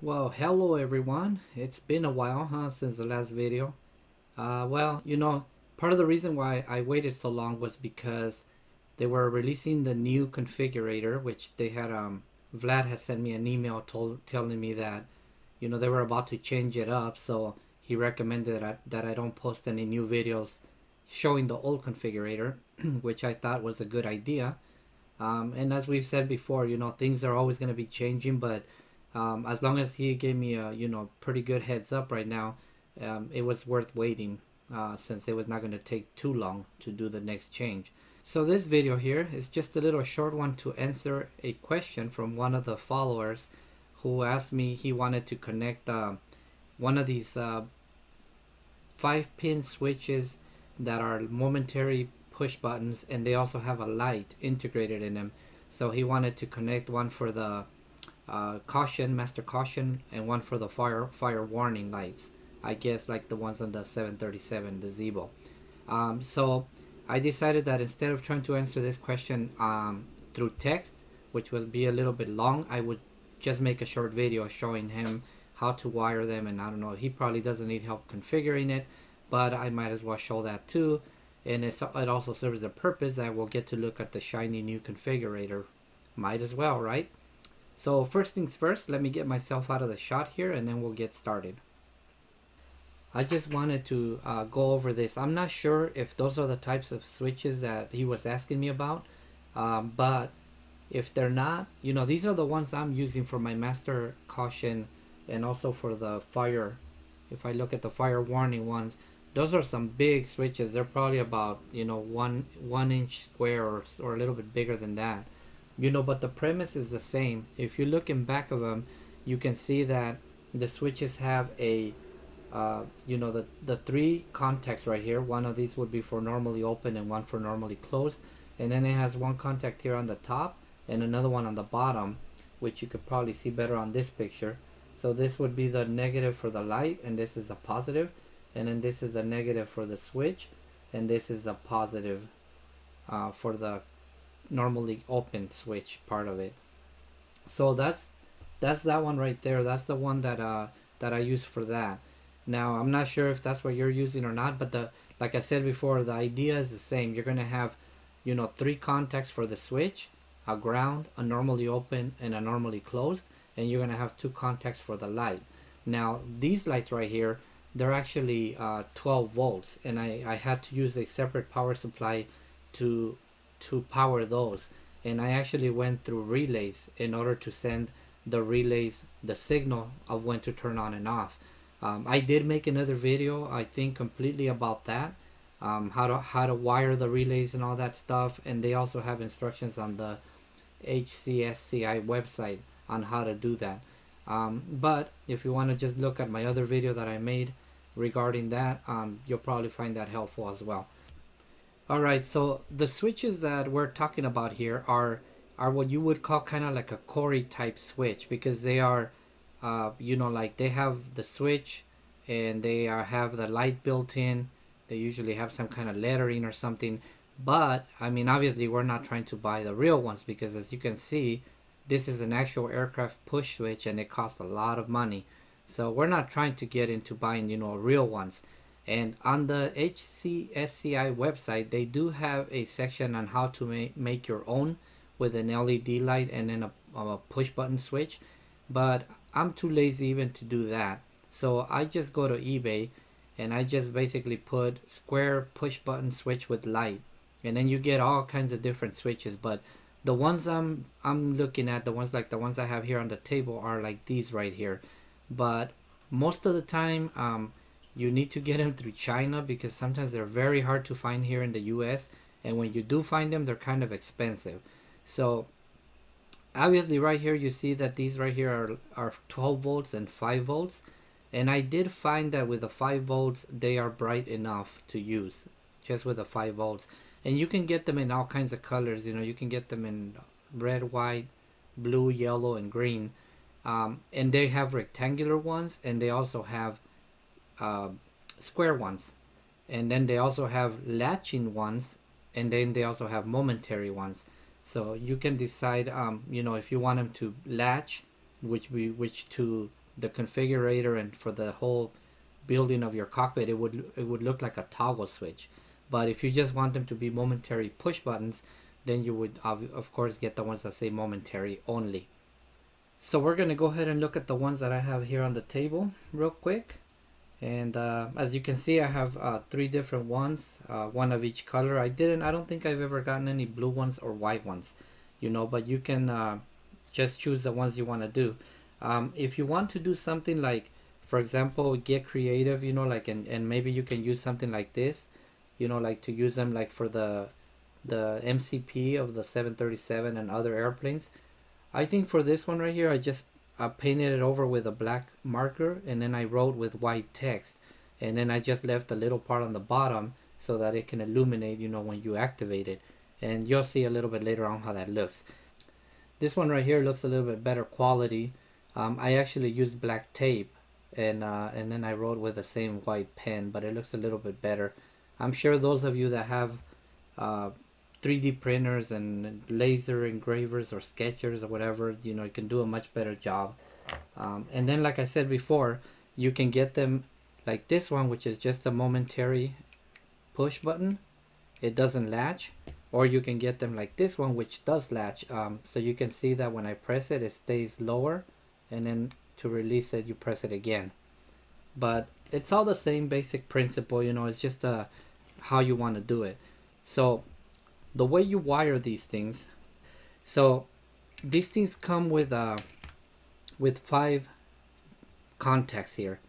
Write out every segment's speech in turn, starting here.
Well, hello everyone. It's been a while, huh, since the last video. Uh, well, you know, part of the reason why I waited so long was because they were releasing the new configurator, which they had, um, Vlad had sent me an email told, telling me that, you know, they were about to change it up, so he recommended that I, that I don't post any new videos showing the old configurator, which I thought was a good idea. Um, and as we've said before, you know, things are always going to be changing, but um, as long as he gave me a you know pretty good heads up right now um, it was worth waiting uh, since it was not going to take too long to do the next change. So this video here is just a little short one to answer a question from one of the followers who asked me he wanted to connect uh, one of these uh, five pin switches that are momentary push buttons and they also have a light integrated in them. So he wanted to connect one for the uh, caution, master caution, and one for the fire fire warning lights. I guess like the ones on the 737, the Zibo. Um, so I decided that instead of trying to answer this question um, through text, which would be a little bit long, I would just make a short video showing him how to wire them. And I don't know, he probably doesn't need help configuring it, but I might as well show that too. And it also serves a purpose that we'll get to look at the shiny new configurator. Might as well, right? So first things first, let me get myself out of the shot here and then we'll get started. I just wanted to uh, go over this. I'm not sure if those are the types of switches that he was asking me about, um, but if they're not, you know, these are the ones I'm using for my master caution and also for the fire. If I look at the fire warning ones, those are some big switches. They're probably about, you know, one one inch square or, or a little bit bigger than that you know but the premise is the same. If you look in back of them you can see that the switches have a uh, you know the the three contacts right here. One of these would be for normally open and one for normally closed. And then it has one contact here on the top and another one on the bottom which you could probably see better on this picture. So this would be the negative for the light and this is a positive. And then this is a negative for the switch and this is a positive uh, for the normally open switch part of it. So that's that's that one right there. That's the one that uh that I use for that. Now I'm not sure if that's what you're using or not but the like I said before the idea is the same. You're gonna have you know three contacts for the switch a ground a normally open and a normally closed and you're gonna have two contacts for the light. Now these lights right here they're actually uh, 12 volts and I, I had to use a separate power supply to to power those. And I actually went through relays in order to send the relays the signal of when to turn on and off. Um, I did make another video I think completely about that um, how to how to wire the relays and all that stuff. And they also have instructions on the HCSCI website on how to do that. Um, but if you want to just look at my other video that I made regarding that um, you'll probably find that helpful as well all right, so the switches that we're talking about here are are what you would call kind of like a Korry type switch because they are, uh, you know, like they have the switch and they are have the light built in. They usually have some kind of lettering or something. But I mean, obviously, we're not trying to buy the real ones because, as you can see, this is an actual aircraft push switch and it costs a lot of money. So we're not trying to get into buying, you know, real ones. And on the HCSCI website, they do have a section on how to ma make your own with an LED light and then a, a push button switch. But I'm too lazy even to do that. So I just go to eBay and I just basically put square push button switch with light. And then you get all kinds of different switches. But the ones I'm I'm looking at, the ones like the ones I have here on the table are like these right here. But most of the time, um, you need to get them through China because sometimes they're very hard to find here in the US and when you do find them they're kind of expensive. So obviously right here you see that these right here are, are 12 volts and 5 volts and I did find that with the 5 volts they are bright enough to use just with the 5 volts. And you can get them in all kinds of colors you know you can get them in red white blue yellow and green. Um, and they have rectangular ones and they also have uh, square ones. And then they also have latching ones and then they also have momentary ones. So you can decide um, you know if you want them to latch which we which to the configurator and for the whole building of your cockpit it would it would look like a toggle switch. But if you just want them to be momentary push buttons then you would of course get the ones that say momentary only. So we're going to go ahead and look at the ones that I have here on the table real quick and uh, as you can see I have uh, three different ones uh, one of each color. I didn't I don't think I've ever gotten any blue ones or white ones you know but you can uh, just choose the ones you want to do. Um, if you want to do something like for example get creative you know like and, and maybe you can use something like this you know like to use them like for the the MCP of the 737 and other airplanes. I think for this one right here I just I painted it over with a black marker and then I wrote with white text. And then I just left a little part on the bottom so that it can illuminate you know when you activate it. And you'll see a little bit later on how that looks. This one right here looks a little bit better quality. Um, I actually used black tape and uh, and then I wrote with the same white pen but it looks a little bit better. I'm sure those of you that have uh, 3D printers and laser engravers or sketchers or whatever, you know, you can do a much better job. Um, and then, like I said before, you can get them like this one, which is just a momentary push button. It doesn't latch. Or you can get them like this one, which does latch. Um, so you can see that when I press it, it stays lower. And then to release it, you press it again. But it's all the same basic principle, you know, it's just uh, how you want to do it. So the way you wire these things so these things come with uh with five contacts here.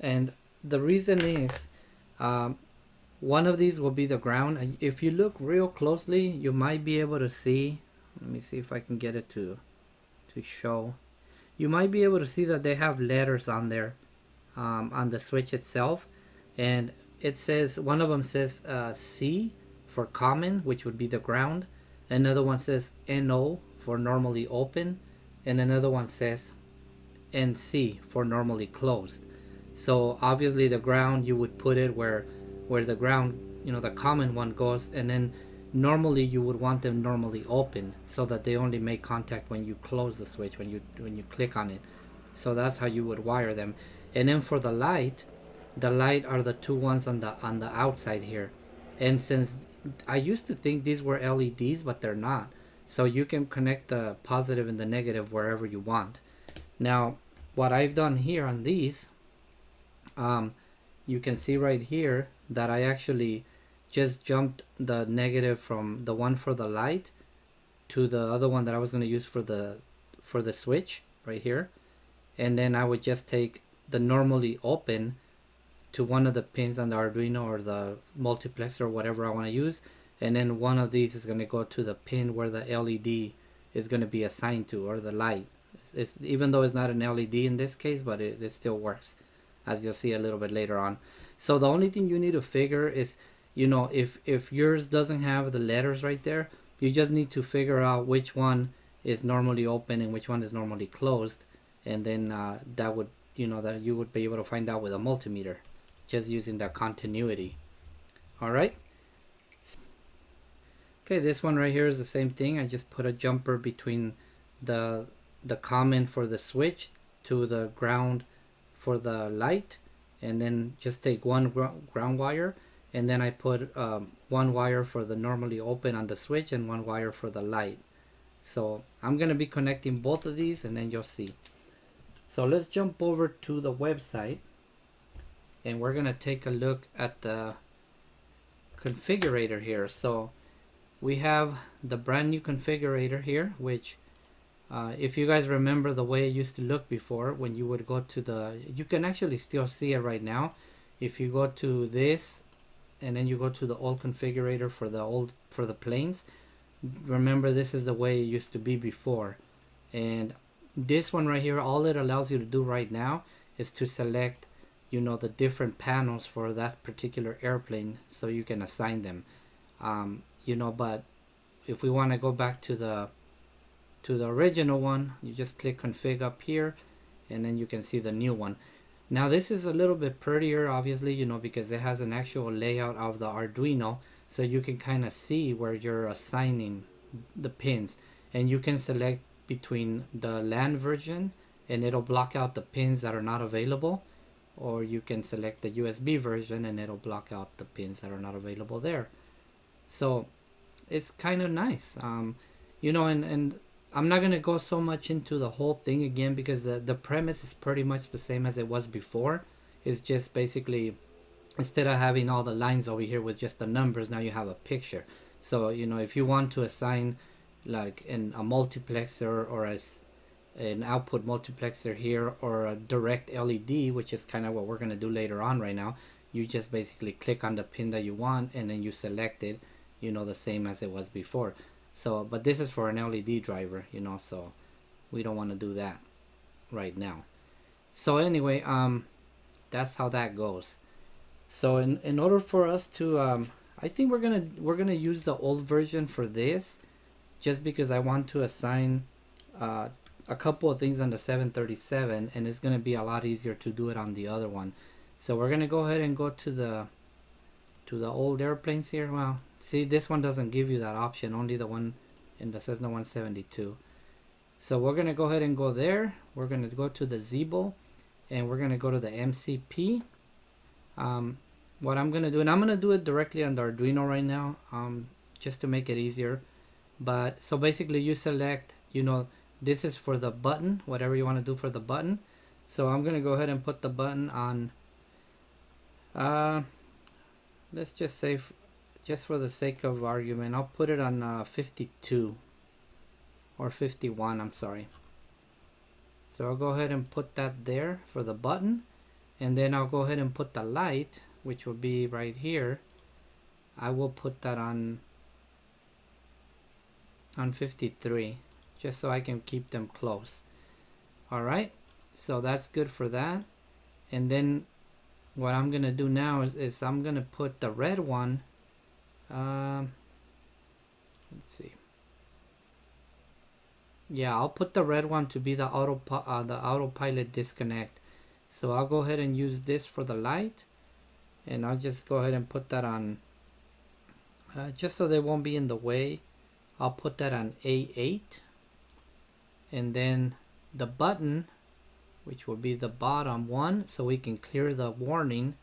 And the reason is um, one of these will be the ground. If you look real closely you might be able to see let me see if I can get it to to show. You might be able to see that they have letters on there um, on the switch itself. And it says one of them says uh, C for common, which would be the ground. Another one says NO for normally open. And another one says NC for normally closed. So obviously the ground you would put it where where the ground, you know, the common one goes and then normally you would want them normally open so that they only make contact when you close the switch when you when you click on it. So that's how you would wire them. And then for the light, the light are the two ones on the on the outside here. And since I used to think these were LEDs, but they're not. So you can connect the positive and the negative wherever you want. Now, what I've done here on these, um, you can see right here that I actually just jumped the negative from the one for the light to the other one that I was going to use for the for the switch right here and then I would just take the normally open to one of the pins on the Arduino or the multiplexer or whatever I want to use and then one of these is going to go to the pin where the LED is going to be assigned to or the light. It's, even though it's not an LED in this case but it, it still works as you'll see a little bit later on. So the only thing you need to figure is you know if if yours doesn't have the letters right there you just need to figure out which one is normally open and which one is normally closed and then uh, that would you know that you would be able to find out with a multimeter just using the continuity. All right? Okay this one right here is the same thing. I just put a jumper between the the common for the switch to the ground for the light and then just take one gr ground wire and then I put um, one wire for the normally open on the switch and one wire for the light. So I'm gonna be connecting both of these and then you'll see. So let's jump over to the website and we're gonna take a look at the configurator here. So we have the brand new configurator here which uh, if you guys remember the way it used to look before when you would go to the you can actually still see it right now. If you go to this and then you go to the old configurator for the old for the planes remember this is the way it used to be before. And this one right here all it allows you to do right now is to select you know the different panels for that particular airplane so you can assign them. Um, you know but if we want to go back to the to the original one you just click config up here and then you can see the new one. Now this is a little bit prettier obviously you know because it has an actual layout of the Arduino so you can kind of see where you're assigning the pins. And you can select between the LAN version and it'll block out the pins that are not available or you can select the USB version and it'll block out the pins that are not available there. So it's kind of nice um, you know and, and I'm not gonna go so much into the whole thing again because the, the premise is pretty much the same as it was before. It's just basically instead of having all the lines over here with just the numbers now you have a picture. So you know if you want to assign like in a multiplexer or as an output multiplexer here or a direct LED which is kind of what we're going to do later on right now. You just basically click on the pin that you want and then you select it you know the same as it was before. So but this is for an LED driver you know so we don't want to do that right now. So anyway um that's how that goes. So in, in order for us to um, I think we're gonna we're gonna use the old version for this just because I want to assign uh, a couple of things on the 737 and it's gonna be a lot easier to do it on the other one. So we're gonna go ahead and go to the to the old airplanes here. Well see this one doesn't give you that option only the one in the Cessna 172 so we're gonna go ahead and go there. We're gonna go to the Zibo and we're gonna go to the MCP um, what I'm gonna do and I'm gonna do it directly on the Arduino right now um, just to make it easier. But so basically you select you know this is for the button whatever you want to do for the button. So I'm gonna go ahead and put the button on uh, let's just say just for the sake of argument I'll put it on uh, 52 or 51 I'm sorry. So I'll go ahead and put that there for the button. And then I'll go ahead and put the light which will be right here. I will put that on on 53 just so I can keep them close. Alright so that's good for that. And then what I'm gonna do now is, is I'm gonna put the red one um, let's see. Yeah I'll put the red one to be the auto uh, the autopilot disconnect. So I'll go ahead and use this for the light and I'll just go ahead and put that on uh, just so they won't be in the way. I'll put that on A8 and then the button which will be the bottom one so we can clear the warning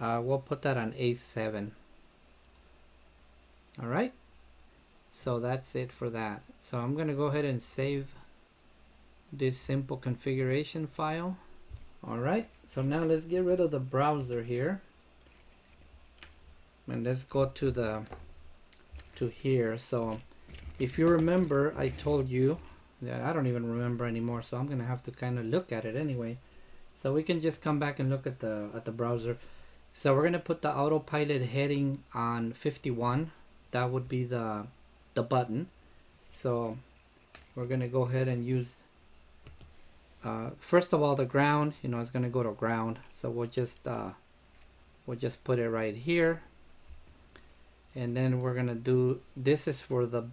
uh, we'll put that on A7 alright so that's it for that. So I'm gonna go ahead and save this simple configuration file. Alright, so now let's get rid of the browser here. And let's go to the to here. So if you remember, I told you, I don't even remember anymore, so I'm gonna have to kind of look at it anyway. So we can just come back and look at the at the browser. So we're gonna put the autopilot heading on 51. That would be the the button. So we're gonna go ahead and use uh, first of all the ground you know it's gonna go to ground so we'll just uh, we'll just put it right here and then we're gonna do this is for the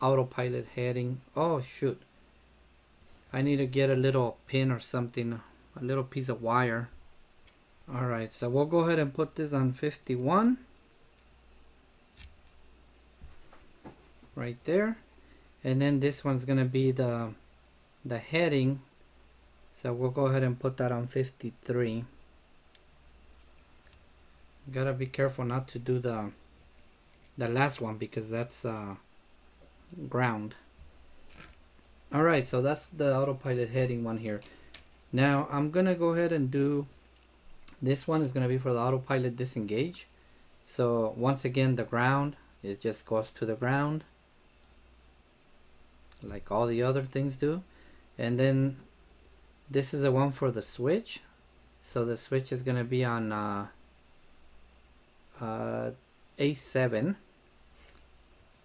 autopilot heading oh shoot I need to get a little pin or something a little piece of wire alright so we'll go ahead and put this on 51 right there and then this one's gonna be the the heading so we'll go ahead and put that on 53. Gotta be careful not to do the the last one because that's uh, ground. Alright, so that's the autopilot heading one here. Now I'm gonna go ahead and do this one is gonna be for the autopilot disengage. So once again the ground it just goes to the ground like all the other things do and then this is the one for the switch so the switch is to be on uh, uh, A7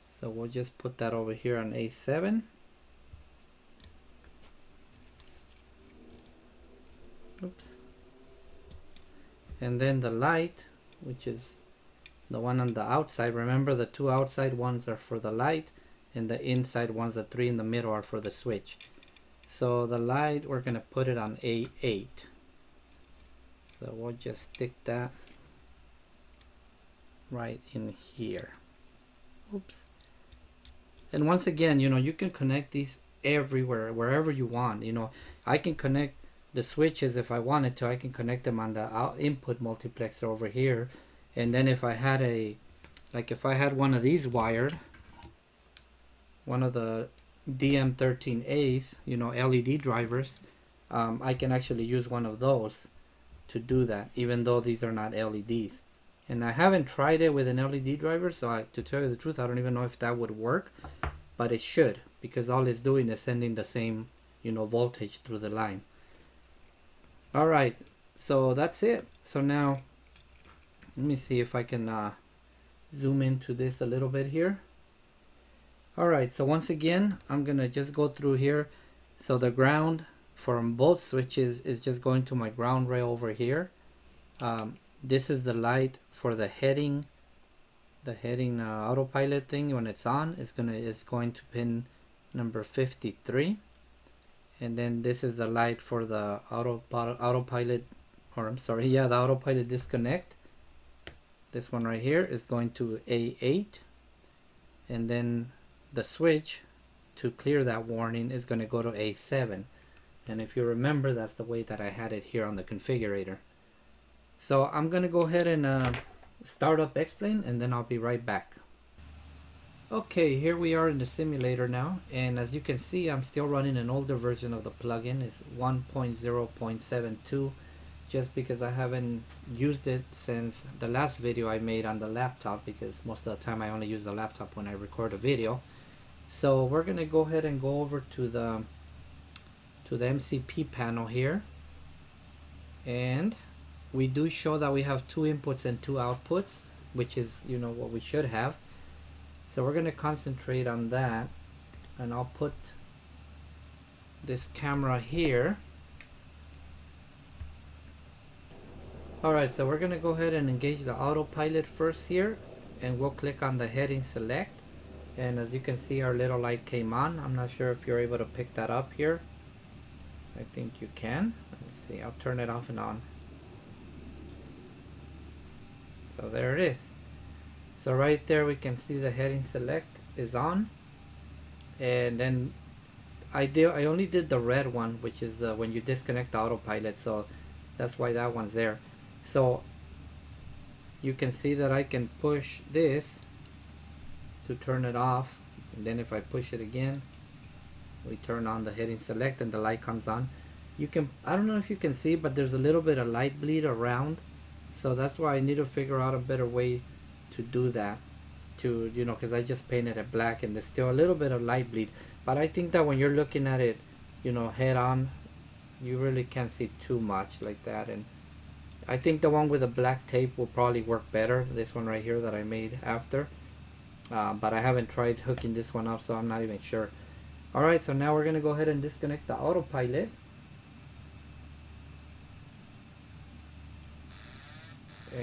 so we'll just put that over here on A7 oops and then the light which is the one on the outside remember the two outside ones are for the light and the inside ones the three in the middle are for the switch so the light, we're going to put it on A8. So we'll just stick that right in here. Oops. And once again, you know, you can connect these everywhere wherever you want you know I can connect the switches if I wanted to I can connect them on the out input multiplexer over here. And then if I had a like if I had one of these wired one of the DM13As you know LED drivers um, I can actually use one of those to do that even though these are not LEDs and I haven't tried it with an LED driver so I, to tell you the truth I don't even know if that would work but it should because all it's doing is sending the same you know voltage through the line all right so that's it. So now let me see if I can uh, zoom into this a little bit here. All right so once again I'm gonna just go through here. So the ground from both switches is just going to my ground rail over here. Um, this is the light for the heading the heading uh, autopilot thing when it's on. It's gonna it's going to pin number 53 and then this is the light for the auto autopilot or I'm sorry yeah the autopilot disconnect. This one right here is going to A8 and then the switch to clear that warning is going to go to A7 and if you remember that's the way that I had it here on the configurator. So I'm gonna go ahead and uh, start up X-Plane and then I'll be right back Okay, here we are in the simulator now, and as you can see, I'm still running an older version of the plugin. It's 1.0.72, just because I haven't used it since the last video I made on the laptop, because most of the time I only use the laptop when I record a video. So we're gonna go ahead and go over to the to the MCP panel here, and we do show that we have two inputs and two outputs, which is you know what we should have so we're going to concentrate on that and I'll put this camera here. Alright, so we're going to go ahead and engage the autopilot first here and we'll click on the heading select and as you can see our little light came on. I'm not sure if you're able to pick that up here. I think you can. Let me see, I'll turn it off and on. So there it is so right there we can see the heading select is on. And then I did I only did the red one which is uh, when you disconnect the autopilot. So that's why that one's there. So you can see that I can push this to turn it off. And then if I push it again we turn on the heading select and the light comes on. You can I don't know if you can see but there's a little bit of light bleed around. So that's why I need to figure out a better way to do that to you know because I just painted it black and there's still a little bit of light bleed. But I think that when you're looking at it you know head on you really can't see too much like that. And I think the one with the black tape will probably work better this one right here that I made after. Uh, but I haven't tried hooking this one up so I'm not even sure. Alright so now we're gonna go ahead and disconnect the autopilot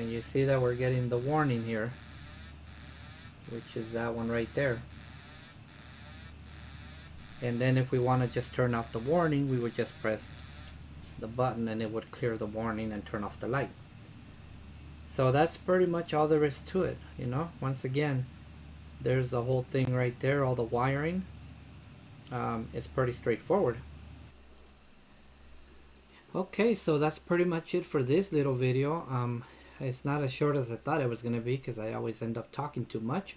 and you see that we're getting the warning here which is that one right there. And then if we want to just turn off the warning we would just press the button and it would clear the warning and turn off the light. So that's pretty much all there is to it you know? Once again there's the whole thing right there all the wiring. Um, it's pretty straightforward. Okay so that's pretty much it for this little video. Um, it's not as short as I thought it was going to be because I always end up talking too much.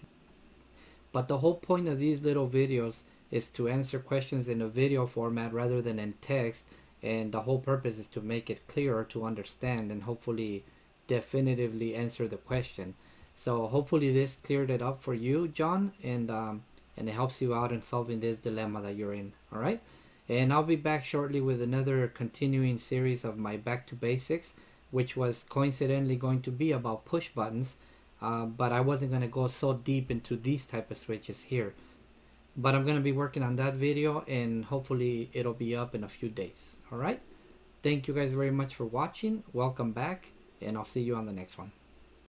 But the whole point of these little videos is to answer questions in a video format rather than in text. And the whole purpose is to make it clearer to understand and hopefully definitively answer the question. So hopefully this cleared it up for you, John, and um, and it helps you out in solving this dilemma that you're in. All right, and I'll be back shortly with another continuing series of my back to basics which was coincidentally going to be about push buttons uh, but I wasn't going to go so deep into these type of switches here. But I'm going to be working on that video and hopefully it'll be up in a few days. Alright thank you guys very much for watching. Welcome back and I'll see you on the next one